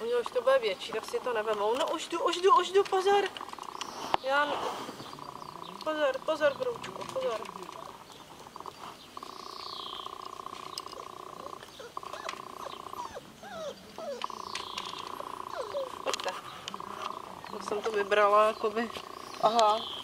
Oni už to bude větší, tak si to nevemou. No už jdu, už jdu, už jdu, pozor. Já... Pozor, pozor, broučko, pozor. Tak jsem to vybrala, jakoby. Aha,